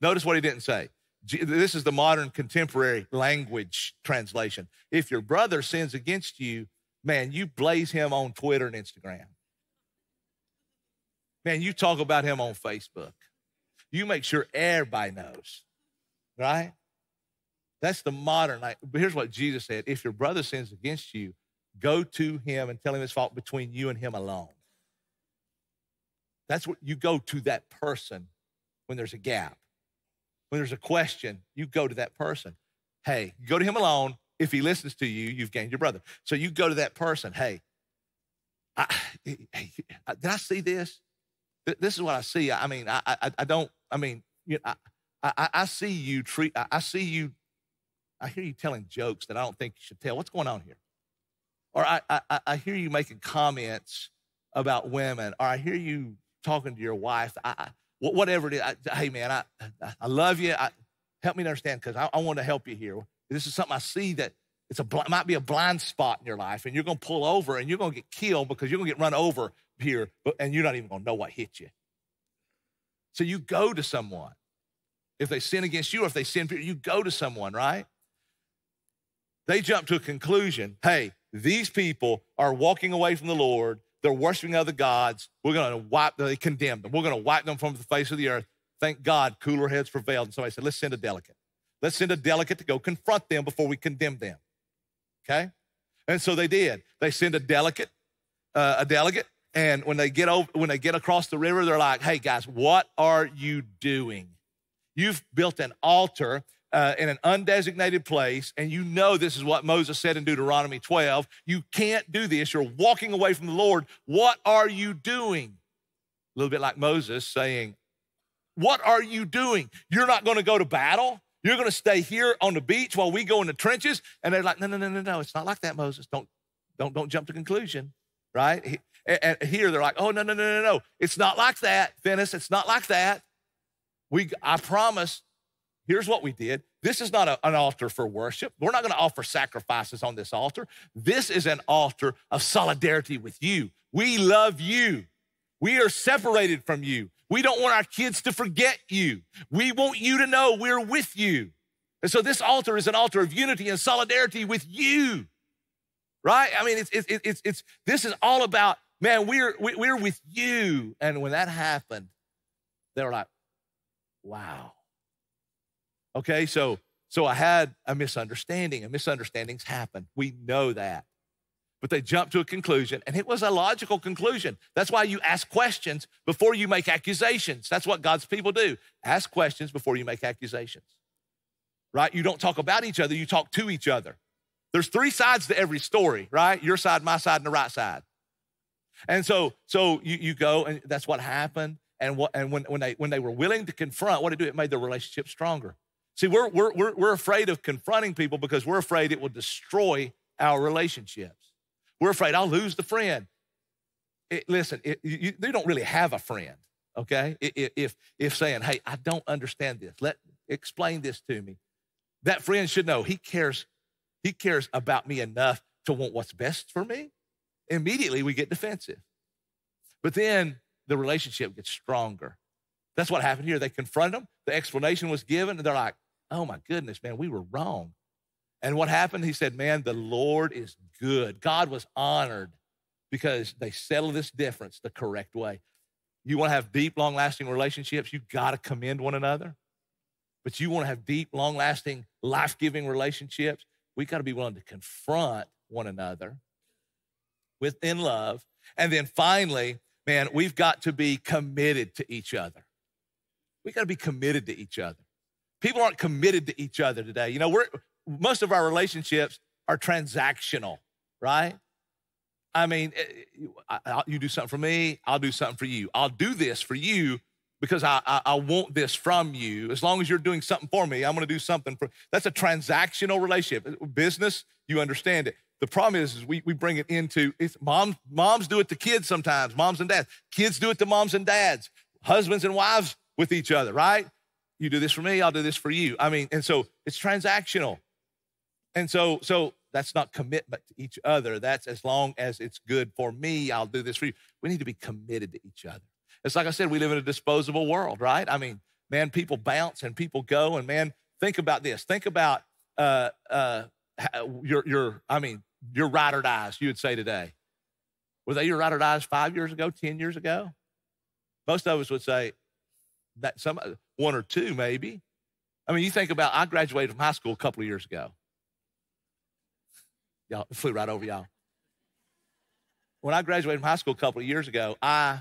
Notice what he didn't say. This is the modern contemporary language translation. If your brother sins against you, man, you blaze him on Twitter and Instagram. Man, you talk about him on Facebook. You make sure everybody knows, right? That's the modern. Like, but here's what Jesus said if your brother sins against you, go to him and tell him his fault between you and him alone. That's what you go to that person when there's a gap. When there's a question, you go to that person. Hey, you go to him alone. If he listens to you, you've gained your brother. So you go to that person. Hey, I, did I see this? This is what I see. I mean, I, I, I don't, I mean, you know, I, I, I see you treat, I see you, I hear you telling jokes that I don't think you should tell. What's going on here? Or I, I, I hear you making comments about women, or I hear you talking to your wife. I, whatever it is. I, hey, man, I, I love you. I, help me understand because I, I want to help you here. This is something I see that it's a might be a blind spot in your life, and you're going to pull over and you're going to get killed because you're going to get run over here, and you're not even going to know what hit you. So you go to someone. If they sin against you, or if they sin, you go to someone, right? They jump to a conclusion. Hey, these people are walking away from the Lord. They're worshiping other gods. We're going to wipe, they condemn them. We're going to wipe them from the face of the earth. Thank God, cooler heads prevailed. And somebody said, let's send a delegate. Let's send a delegate to go confront them before we condemn them. Okay? And so they did. They send a delegate, uh, a delegate, and when they get over, when they get across the river, they're like, "Hey guys, what are you doing? You've built an altar uh, in an undesignated place, and you know this is what Moses said in Deuteronomy 12. You can't do this. You're walking away from the Lord. What are you doing? A little bit like Moses saying, What are you doing? You're not going to go to battle. You're going to stay here on the beach while we go in the trenches. And they're like, No, no, no, no, no. It's not like that, Moses. Don't, don't, don't jump to conclusion, right? And here they're like, Oh, no, no, no, no, no. It's not like that, Phinehas. It's not like that. We, I promise Here's what we did. This is not a, an altar for worship. We're not going to offer sacrifices on this altar. This is an altar of solidarity with you. We love you. We are separated from you. We don't want our kids to forget you. We want you to know we're with you. And so this altar is an altar of unity and solidarity with you. Right? I mean, it's, it's, it's, it's this is all about, man, we're, we're with you. And when that happened, they were like, wow Okay, so so I had a misunderstanding, and misunderstandings happen. We know that. But they jumped to a conclusion, and it was a logical conclusion. That's why you ask questions before you make accusations. That's what God's people do. Ask questions before you make accusations. Right? You don't talk about each other, you talk to each other. There's three sides to every story, right? Your side, my side, and the right side. And so, so you, you go, and that's what happened. And what and when, when they when they were willing to confront, what it do? It made the relationship stronger. See, we're, we're, we're, we're afraid of confronting people because we're afraid it will destroy our relationships. We're afraid I'll lose the friend. It, listen, it, you, they don't really have a friend, okay? If, if saying, hey, I don't understand this, let explain this to me. That friend should know he cares, he cares about me enough to want what's best for me. Immediately we get defensive. But then the relationship gets stronger. That's what happened here. They confronted him. The explanation was given, and they're like, oh my goodness, man, we were wrong. And what happened? He said, man, the Lord is good. God was honored because they settled this difference the correct way. You want to have deep, long lasting relationships, you got to commend one another. But you want to have deep, long lasting, life giving relationships, we got to be willing to confront one another within love. And then finally, man, we've got to be committed to each other. We got to be committed to each other. People aren't committed to each other today. You know, we're most of our relationships are transactional, right? I mean, eh, you do something for me, I'll do something for you. I'll do this for you because I, I, I, want this from you. As long as you're doing something for me, I'm going to do something for. That's a transactional relationship. Business, you understand it. The problem is, is we, we bring it into it's moms. Moms do it to kids sometimes. Moms and dads. Kids do it to moms and dads. Husbands and wives with each other. Right? You do this for me, I'll do this for you. I mean, and so it's transactional. And so, so that's not commitment to each other. That's as long as it's good for me, I'll do this for you. We need to be committed to each other. It's like I said, we live in a disposable world, right? I mean, man, people bounce and people go. And man, think about this. Think about uh, uh, your, your, I mean, your ride or dies, you would say today. Were they your ride or dies five years ago, 10 years ago? Most of us would say that some, one or two maybe. I mean, you think about, I graduated from high school a couple of years ago. Y'all flew right over y'all. When I graduated from high school a couple of years ago, I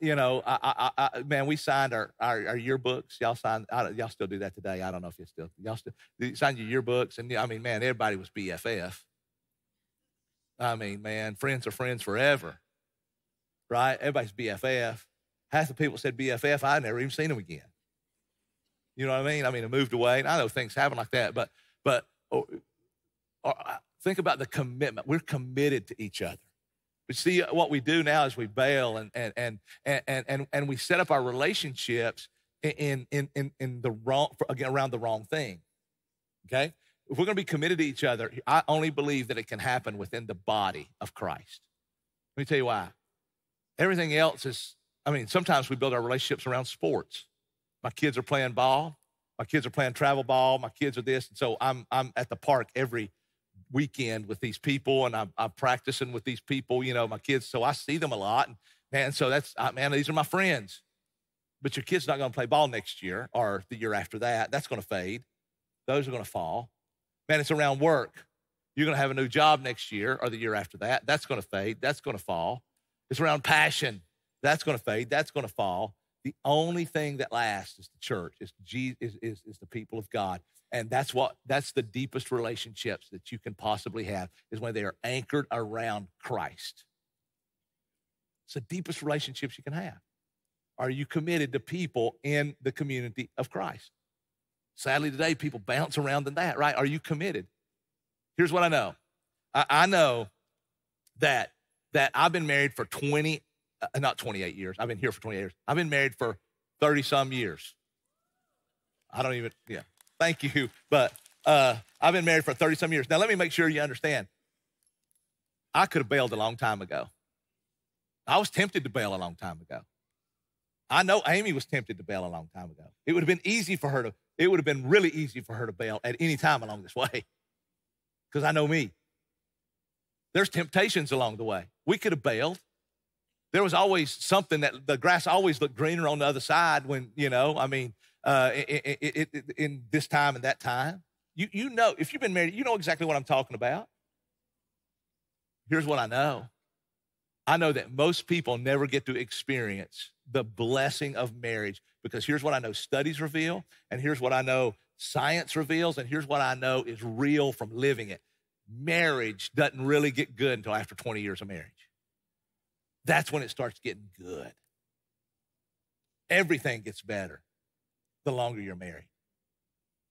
you know, I, I, I, man, we signed our, our, our yearbooks. Y'all signed, y'all still do that today. I don't know if you still, y'all still you signed your yearbooks. And I mean, man, everybody was BFF. I mean, man, friends are friends forever, right? Everybody's BFF. Half the people said BFF. I never even seen them again. You know what I mean? I mean, I moved away. And I know things happen like that, but, but or, oh, or, uh, think about the commitment. We're committed to each other. But see, what we do now is we bail and and and and and, and we set up our relationships in in in in the wrong again around the wrong thing. Okay, if we're going to be committed to each other, I only believe that it can happen within the body of Christ. Let me tell you why. Everything else is. I mean, sometimes we build our relationships around sports. My kids are playing ball. My kids are playing travel ball. My kids are this, and so I'm I'm at the park every weekend with these people and I'm, I'm, practicing with these people, you know, my kids. So I see them a lot. And man, so that's, I, man, these are my friends. But your kid's not going to play ball next year or the year after that. That's going to fade. Those are going to fall. Man, it's around work. You're going to have a new job next year or the year after that. That's going to fade. That's going to fall. It's around passion. That's going to fade. That's going to fall. The only thing that lasts is the church, is, is, is, is the people of God. And that's what that's the deepest relationships that you can possibly have is when they are anchored around Christ. It's the deepest relationships you can have. Are you committed to people in the community of Christ? Sadly, today people bounce around in that, right? Are you committed? Here's what I know. I, I know that that I've been married for 20, uh, not 28 years. I've been here for 28 years. I've been married for 30 some years. I don't even, yeah. Thank you. But uh, I've been married for 30 some years. Now, let me make sure you understand. I could have bailed a long time ago. I was tempted to bail a long time ago. I know Amy was tempted to bail a long time ago. It would have been easy for her to, it would have been really easy for her to bail at any time along this way. Because I know me. There's temptations along the way. We could have bailed. There was always something that the grass always looked greener on the other side when, you know, I mean, uh, in, in, in this time and that time. You, you know, if you've been married, you know exactly what I'm talking about. Here's what I know I know that most people never get to experience the blessing of marriage because here's what I know studies reveal, and here's what I know science reveals, and here's what I know is real from living it. Marriage doesn't really get good until after 20 years of marriage. That's when it starts getting good. Everything gets better the longer you're married.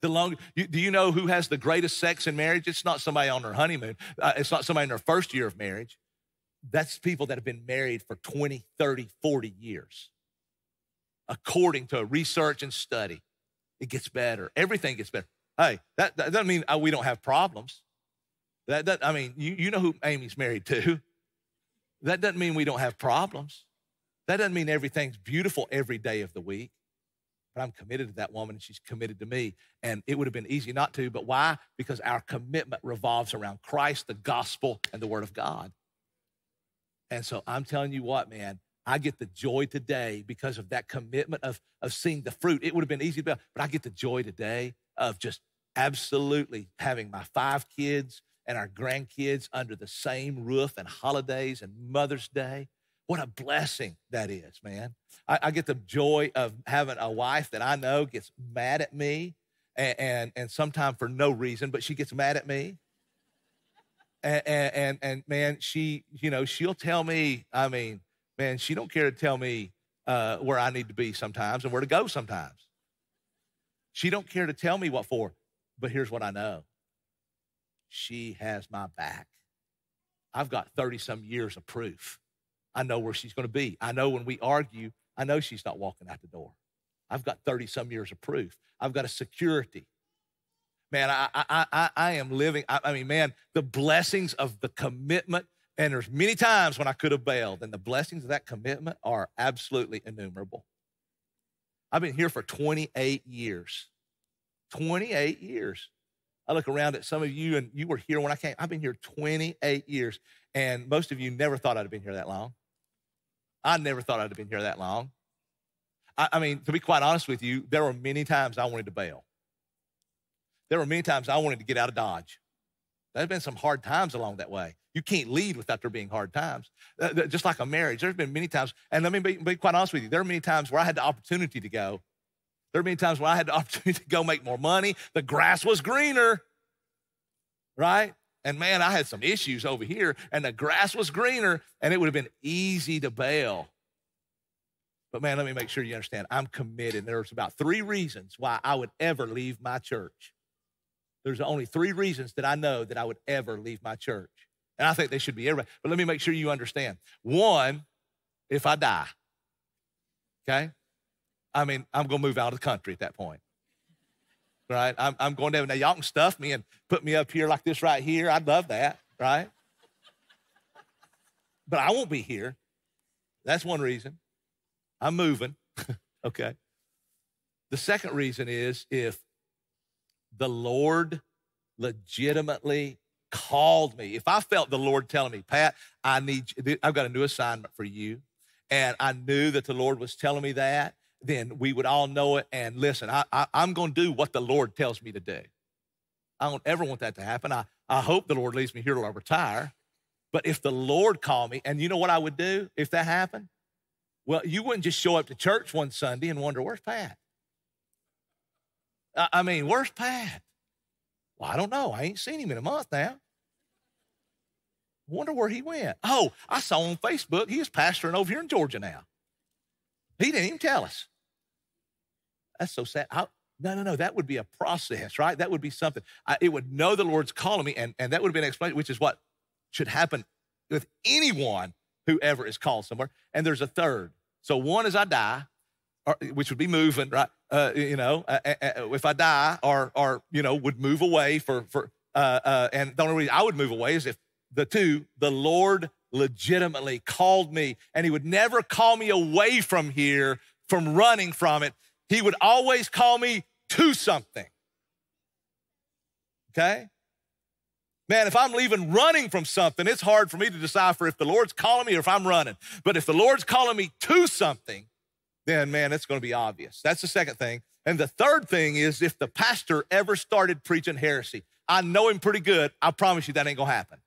The longer, you, do you know who has the greatest sex in marriage? It's not somebody on their honeymoon. Uh, it's not somebody in their first year of marriage. That's people that have been married for 20, 30, 40 years. According to a research and study, it gets better. Everything gets better. Hey, that, that doesn't mean uh, we don't have problems. That, that I mean, you, you know who Amy's married to. That doesn't mean we don't have problems. That doesn't mean everything's beautiful every day of the week but I'm committed to that woman and she's committed to me. And it would have been easy not to, but why? Because our commitment revolves around Christ, the gospel, and the word of God. And so I'm telling you what, man, I get the joy today because of that commitment of, of seeing the fruit. It would have been easy, to, but I get the joy today of just absolutely having my five kids and our grandkids under the same roof and holidays and Mother's Day what a blessing that is, man. I, I, get the joy of having a wife that I know gets mad at me and, and, and sometimes for no reason, but she gets mad at me. And, and, and, and man, she, you know, she'll tell me, I mean, man, she don't care to tell me uh, where I need to be sometimes and where to go sometimes. She don't care to tell me what for, but here's what I know. She has my back. I've got 30 some years of proof. I know where she's going to be. I know when we argue, I know she's not walking out the door. I've got 30 some years of proof. I've got a security. Man, I, I, I, I am living, I, I mean, man, the blessings of the commitment, and there's many times when I could have bailed, and the blessings of that commitment are absolutely innumerable. I've been here for 28 years. 28 years. I look around at some of you, and you were here when I came. I've been here 28 years, and most of you never thought I'd have been here that long. I never thought I'd have been here that long. I, I mean, to be quite honest with you, there were many times I wanted to bail. There were many times I wanted to get out of Dodge. There's been some hard times along that way. You can't lead without there being hard times. Uh, just like a marriage, there's been many times, and let me be, be, quite honest with you, there are many times where I had the opportunity to go. There are many times where I had the opportunity to go make more money. The grass was greener, right? And man, I had some issues over here, and the grass was greener, and it would have been easy to bail. But man, let me make sure you understand. I'm committed. There's about three reasons why I would ever leave my church. There's only three reasons that I know that I would ever leave my church. And I think they should be everybody. But let me make sure you understand. One, if I die, okay? I mean, I'm going to move out of the country at that point. Right? I'm, I'm going to, now y'all can stuff me and put me up here like this right here. I'd love that, right? But I won't be here. That's one reason. I'm moving, okay? The second reason is if the Lord legitimately called me, if I felt the Lord telling me, Pat, I need, I've got a new assignment for you, and I knew that the Lord was telling me that, then we would all know it. And listen, I, I, am going to do what the Lord tells me to do. I don't ever want that to happen. I, I hope the Lord leaves me here till I retire. But if the Lord called me, and you know what I would do if that happened? Well, you wouldn't just show up to church one Sunday and wonder, where's Pat? I mean, where's Pat? Well, I don't know. I ain't seen him in a month now. Wonder where he went. Oh, I saw on Facebook he is pastoring over here in Georgia now. He didn't even tell us. That's so sad. I, no, no, no. That would be a process, right? That would be something. I, it would know the Lord's calling me, and, and that would have been explained, which is what should happen with anyone whoever is called somewhere. And there's a third. So one is I die, or, which would be moving, right? Uh, you know, uh, uh, uh, if I die, or or you know, would move away for for. Uh, uh, and the only reason I would move away is if the two, the Lord legitimately called me, and He would never call me away from here, from running from it. He would always call me to something. Okay? Man, if I'm leaving running from something, it's hard for me to decipher if the Lord's calling me or if I'm running. But if the Lord's calling me to something, then man, it's going to be obvious. That's the second thing. And the third thing is if the pastor ever started preaching heresy, I know him pretty good. I promise you that ain't going to happen.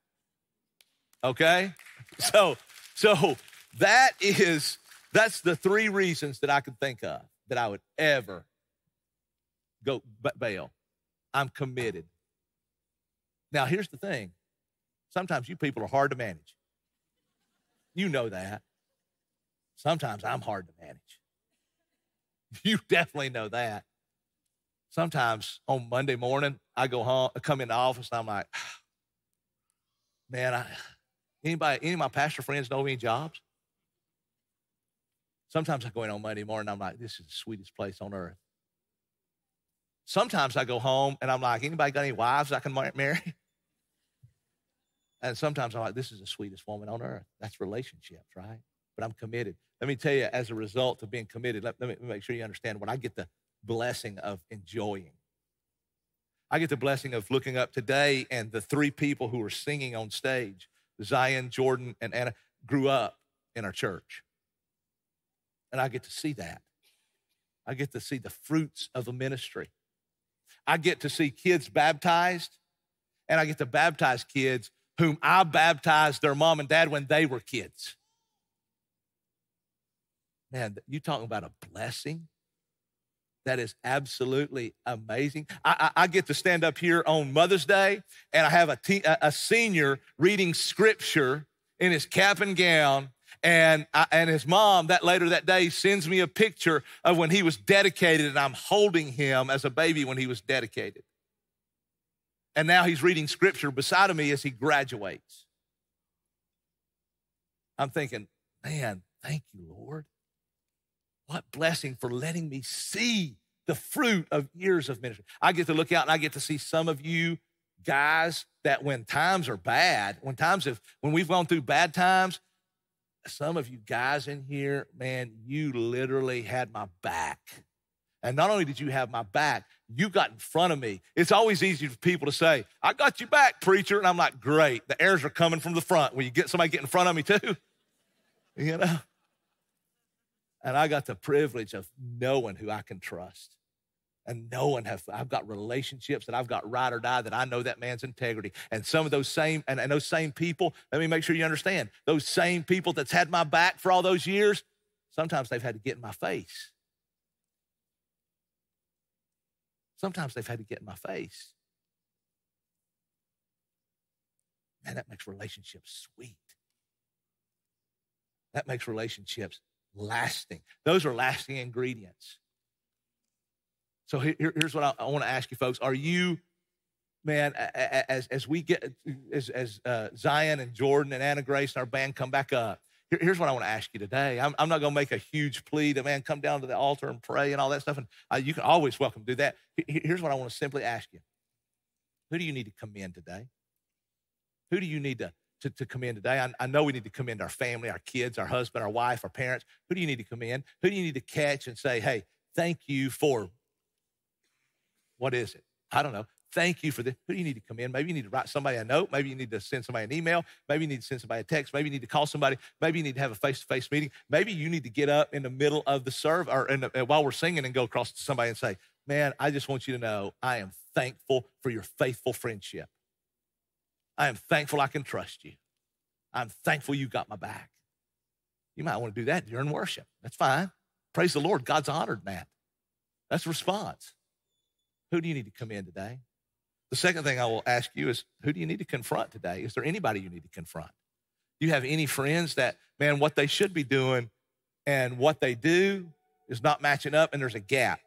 Okay? So, so that is that's the three reasons that I could think of that I would ever go bail. I'm committed. Now, here's the thing sometimes you people are hard to manage. You know that. Sometimes I'm hard to manage. You definitely know that. Sometimes on Monday morning, I go home, I come in the office, and I'm like, man, I, anybody, any of my pastor friends know any jobs? Sometimes I go in on Monday morning, and I'm like, this is the sweetest place on earth. Sometimes I go home and I'm like, anybody got any wives I can marry? And sometimes I'm like, this is the sweetest woman on earth. That's relationships, right? But I'm committed. Let me tell you, as a result of being committed, let, let me make sure you understand what I get the blessing of enjoying. I get the blessing of looking up today and the three people who are singing on stage, Zion, Jordan, and Anna, grew up in our church. And I get to see that. I get to see the fruits of the ministry. I get to see kids baptized, and I get to baptize kids whom I baptized their mom and dad when they were kids. Man, you talking about a blessing? That is absolutely amazing. I, I, I, get to stand up here on Mother's Day, and I have a, te- a senior reading scripture in his cap and gown, And, I, and his mom, that later that day, sends me a picture of when he was dedicated, and I'm holding him as a baby when he was dedicated. And now he's reading scripture beside of me as he graduates. I'm thinking, man, thank you, Lord. What blessing for letting me see the fruit of years of ministry. I get to look out and I get to see some of you guys that when times are bad, when times have, when we've gone through bad times, some of you guys in here, man, you literally had my back. And not only did you have my back, you got in front of me. It's always easy for people to say, I got you back, preacher. And I'm like, great. The airs are coming from the front. Will you get somebody get in front of me too? You know? And I got the privilege of knowing who I can trust and knowing have I've got relationships that I've got ride or die that I know that man's integrity. And some of those same and, and those same people, let me make sure you understand, those same people that's had my back for all those years, sometimes they've had to get in my face. Sometimes they've had to get in my face. Man, that makes relationships sweet. That makes relationships lasting. Those are lasting ingredients. So here, here's what I, I want to ask you, folks. Are you, man, as, as we get, as, as uh, Zion and Jordan and Anna Grace and our band come back up, here, here's what I want to ask you today. I'm, I'm not going to make a huge plea to, man, come down to the altar and pray and all that stuff. And uh, you can always welcome to do that. Here's what I want to simply ask you Who do you need to commend today? Who do you need to to, to commend today. I, I, know we need to commend our family, our kids, our husband, our wife, our parents. Who do you need to commend? Who do you need to catch and say, hey, thank you for what is it? I don't know. Thank you for this. Who do you need to come in? Maybe you need to write somebody a note. Maybe you need to send somebody an email. Maybe you need to send somebody a text. Maybe you need to call somebody. Maybe you need to have a face-to-face meeting. Maybe you need to get up in the middle of the serve or the, while we're singing and go across to somebody and say, "Man, I just want you to know I am thankful for your faithful friendship. I am thankful I can trust you. I'm thankful you got my back. You might want to do that during worship. That's fine. Praise the Lord. God's honored that. That's response. Who do you need to come in today? The second thing I will ask you is who do you need to confront today? Is there anybody you need to confront? Do you have any friends that, man, what they should be doing and what they do is not matching up and there's a gap?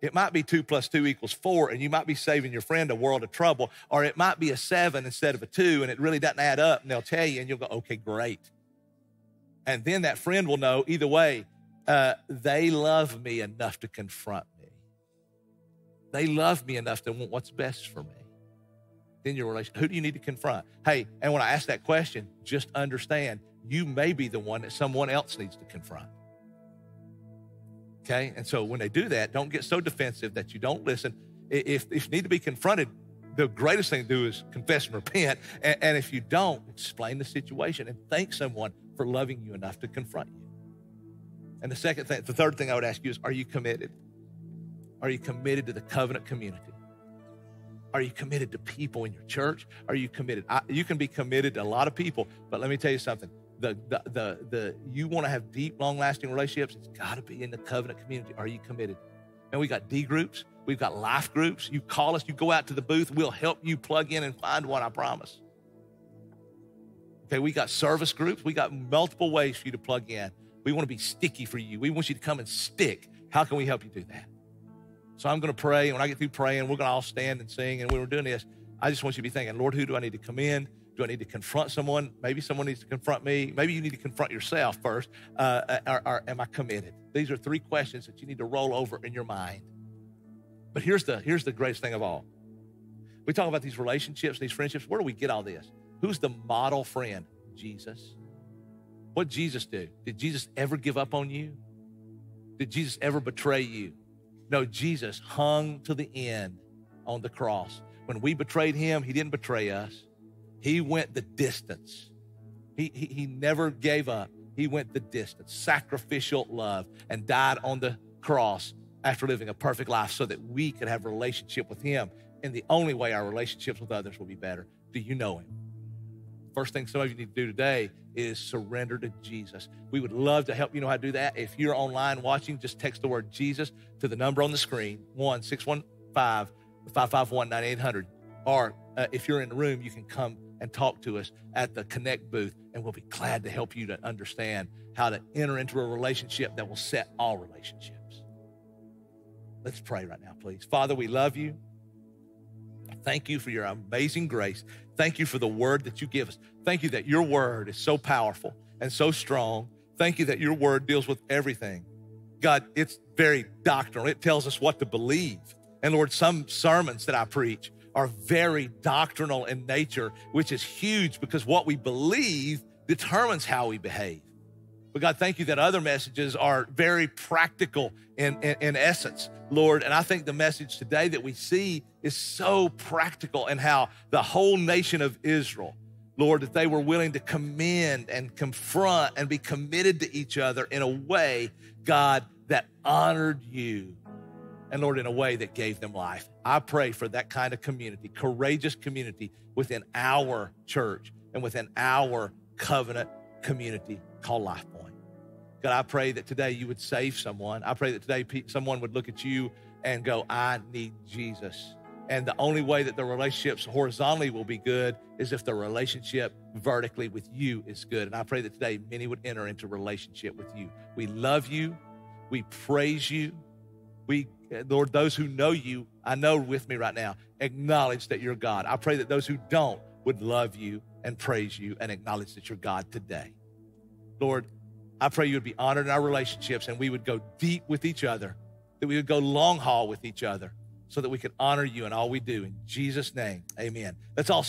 It might be two plus two equals four, and you might be saving your friend a world of trouble, or it might be a seven instead of a two, and it really doesn't add up, and they'll tell you, and you'll go, okay, great. And then that friend will know either way, uh, they love me enough to confront me. They love me enough to want what's best for me. Then your relation, who do you need to confront? Hey, and when I ask that question, just understand you may be the one that someone else needs to confront. Okay. And so when they do that, don't get so defensive that you don't listen. If, if you need to be confronted, the greatest thing to do is confess and repent. And, and if you don't, explain the situation and thank someone for loving you enough to confront you. And the second thing, the third thing I would ask you is are you committed? Are you committed to the covenant community? Are you committed to people in your church? Are you committed? I, you can be committed to a lot of people, but let me tell you something the, the, the, the you want to have deep, long lasting relationships, it's got to be in the covenant community. Are you committed? And we got D groups, we've got life groups. You call us, you go out to the booth, we'll help you plug in and find one, I promise. Okay, we got service groups, we got multiple ways for you to plug in. We want to be sticky for you. We want you to come and stick. How can we help you do that? So I'm going to pray. And when I get through praying, we're going to all stand and sing. And when we're doing this, I just want you to be thinking, Lord, who do I need to come in? Do I need to confront someone? Maybe someone needs to confront me. Maybe you need to confront yourself first. Uh, or am I committed? These are three questions that you need to roll over in your mind. But here's the here's the greatest thing of all. We talk about these relationships, these friendships. Where do we get all this? Who's the model friend? Jesus. What did Jesus do? Did Jesus ever give up on you? Did Jesus ever betray you? No, Jesus hung to the end on the cross. When we betrayed him, he didn't betray us. He went the distance. He, he, he never gave up. He went the distance, sacrificial love, and died on the cross after living a perfect life so that we could have a relationship with Him. And the only way our relationships with others will be better. Do you know Him? First thing some of you need to do today is surrender to Jesus. We would love to help you know how to do that. If you're online watching, just text the word Jesus to the number on the screen, 1 615 551 9800. Or uh, if you're in the room, you can come and talk to us at the Connect booth, and we'll be glad to help you to understand how to enter into a relationship that will set all relationships. Let's pray right now, please. Father, we love you. Thank you for your amazing grace. Thank you for the word that you give us. Thank you that your word is so powerful and so strong. Thank you that your word deals with everything. God, it's very doctrinal. It tells us what to believe. And Lord, some sermons that I preach are very doctrinal in nature, which is huge because what we believe determines how we behave. But God, thank you that other messages are very practical in, in, in, essence, Lord. And I think the message today that we see is so practical in how the whole nation of Israel, Lord, that they were willing to commend and confront and be committed to each other in a way, God, that honored you. And Lord, in a way that gave them life. I pray for that kind of community, courageous community within our church and within our covenant community called LifePoint. God, I pray that today you would save someone. I pray that today someone would look at you and go, I need Jesus. And the only way that the relationships horizontally will be good is if the relationship vertically with you is good. And I pray that today many would enter into relationship with you. We love you. We praise you. We, Eh, Lord, those who know you, I know with me right now, acknowledge that you're God. I pray that those who don't would love you and praise you and acknowledge that you're God today. Lord, I pray you would be honored in our relationships and we would go deep with each other, that we would go long haul with each other so that we could honor you in all we do. In Jesus' name, amen. Let's all